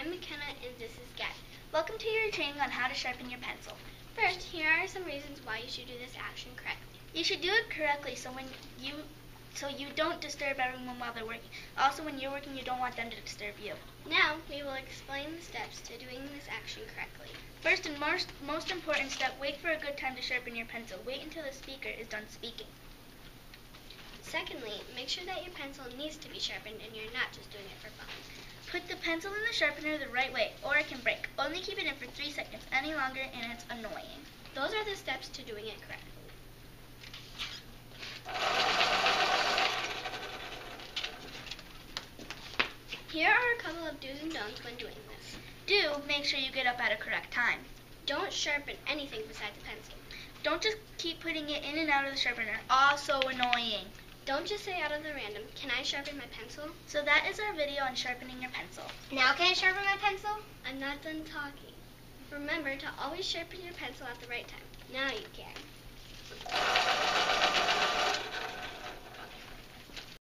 I'm McKenna and this is Gabby. Welcome to your training on how to sharpen your pencil. First, here are some reasons why you should do this action correctly. You should do it correctly so when you so you don't disturb everyone while they're working. Also, when you're working, you don't want them to disturb you. Now, we will explain the steps to doing this action correctly. First and most, most important step, wait for a good time to sharpen your pencil. Wait until the speaker is done speaking. Secondly, make sure that your pencil needs to be sharpened and you're not just doing it for pencil in the sharpener the right way, or it can break. Only keep it in for three seconds. Any longer, and it's annoying. Those are the steps to doing it correctly. Here are a couple of do's and don'ts when doing this. Do make sure you get up at a correct time. Don't sharpen anything besides the pencil. Don't just keep putting it in and out of the sharpener. Ah, also annoying. Don't just say out of the random, can I sharpen my pencil? So that is our video on sharpening your pencil. Now can I sharpen my pencil? I'm not done talking. Remember to always sharpen your pencil at the right time. Now you can.